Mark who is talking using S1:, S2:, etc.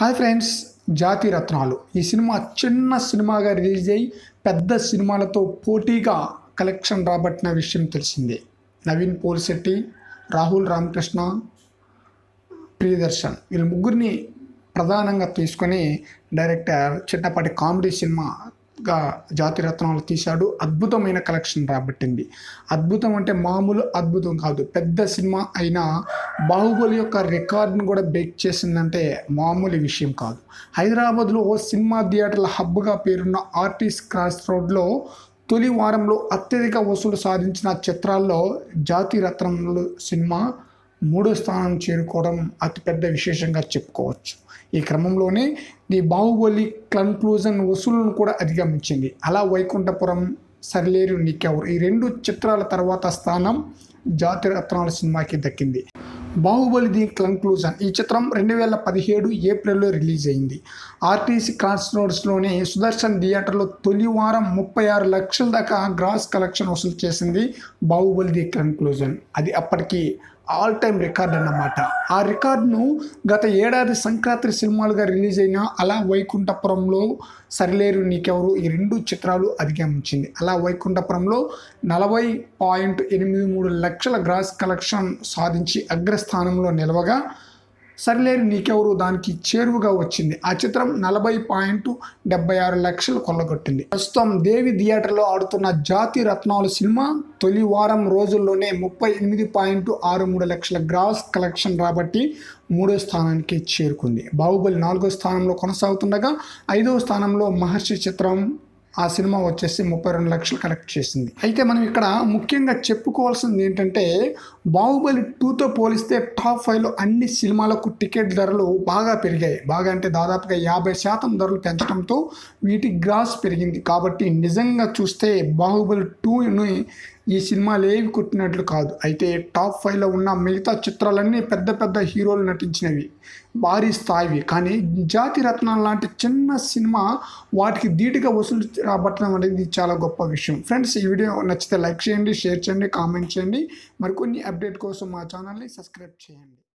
S1: Hi friends జాతి రత్నాలు. ఈ సినిమా చిన్న సినిమాగా రిలీజ్ అయ్యి పెద్ద సినిమాలతో పోటీగా కలెక్షన్ రాబట్టిన విషయం తెలిసిందే. నవీన్ పోల్శెట్టి రాహుల్ రామకృష్ణ ప్రియదర్శన్ వీళ్ళ ముగ్గురిని ప్రధానంగా తీసుకొని డైరెక్టర్ చిన్నపాటి కామెడీ సినిమా జాతి రత్నాలు తీశాడు. అద్భుతమైన కలెక్షన్ రాబట్టింది. అద్భుతం అంటే మామూలు అద్భుతం కాదు. పెద్ద సినిమా అయినా బాహుబలి యొక్క రికార్డును కూడా బ్రేక్ చేసిందంటే మామూలు విషయం కాదు. హైదరాబాద్లో ఓ సినిమా థియేటర్ల హబ్గా పేరున్న ఆర్టిస్ట్ క్రాస్ రోడ్లో తొలి వారంలో అత్యధిక వసూలు సాధించిన చిత్రాల్లో జాతి రత్నములు సినిమా మూడో స్థానం చేరుకోవడం అతిపెద్ద విశేషంగా చెప్పుకోవచ్చు. ఈ క్రమంలోనే ది బాహుబలి కన్క్లూజన్ వసూళ్ళను కూడా అధిగమించింది. అలా వైకుంఠపురం సరిలేరు నీకెవరు ఈ రెండు చిత్రాల తర్వాత స్థానం జాతి రత్నాల సినిమాకి దక్కింది. బాహుబలి ది కన్క్లూజన్ ఈ చిత్రం రెండు వేల పదిహేడు ఏప్రిల్లో రిలీజ్ అయింది. ఆర్టీసీ క్రాస్ రోడ్స్లోని సుదర్శన్ థియేటర్లో తొలి వారం ముప్పై ఆరు లక్షల దాకా గ్రాస్ కలెక్షన్ వసూలు చేసింది బాహుబలి ది కన్క్లూజన్ అది అప్పటికి ఆల్ టైమ్ రికార్డ్ అన్నమాట. ఆ రికార్డును గత ఏడాది సంక్రాంతి సినిమాలుగా రిలీజ్ అయిన అలా వైకుంఠపురంలో సరిలేరు నీకెవరు ఈ రెండు చిత్రాలు అధిగమించింది అలా వైకుంఠపురంలో నలభై పాయింట్ ఎనిమిది మూడు లక్షల గ్రాస్ కలెక్షన్ సాధించి అగ్రస్థానంలో నిలవగా సరిలేరు నీకెవరు? దానికి చేరువుగా వచ్చింది. ఆ చిత్రం నలభై పాయింట్ డెబ్బై ఆరు లక్షలు కొల్లగొట్టింది. ప్రస్తుతం దేవి థియేటర్లో ఆడుతున్న జాతి రత్నాలు సినిమా తొలి వారం రోజుల్లోనే ముప్పై ఎనిమిది పాయింట్ ఆరు మూడు లక్షల గ్రాస్ కలెక్షన్ రాబట్టి మూడో స్థానానికి చేరుకుంది. బాహుబలి నాలుగో స్థానంలో కొనసాగుతుండగా ఐదవ స్థానంలో మహర్షి చిత్రం ఆ సినిమా వచ్చేసి ముప్పై రెండు లక్షలు కలెక్ట్ చేసింది. అయితే మనం ఇక్కడ ముఖ్యంగా చెప్పుకోవాల్సింది ఏంటంటే బాహుబలి టూతో పోలిస్తే టాప్ ఫైవ్లో అన్ని సినిమాలకు టికెట్ ధరలు బాగా పెరిగాయి. బాగా అంటే దాదాపుగా యాభై శాతం ధరలు పెంచడంతో వీటి గ్రాస్ పెరిగింది. కాబట్టి నిజంగా చూస్తే బాహుబలి టూని ఈ సినిమాలు ఏవి కొట్టినట్లు కాదు. అయితే టాప్ ఫైవ్లో ఉన్న మిగతా చిత్రాలన్నీ పెద్ద పెద్ద హీరోలు నటించినవి. భారీ స్థాయివి. కానీ జాతి రత్నాలు లాంటి చిన్న సినిమా వాటికి ధీటుగా వసూలు రాబట్టడం అనేది చాలా గొప్ప విషయం. ఫ్రెండ్స్ ఈ వీడియో నచ్చితే లైక్ చేయండి షేర్ చేయండి కామెంట్ చేయండి. మరికొన్ని అప్డేట్ కోసం మా ఛానల్ని సబ్స్క్రైబ్ చేయండి.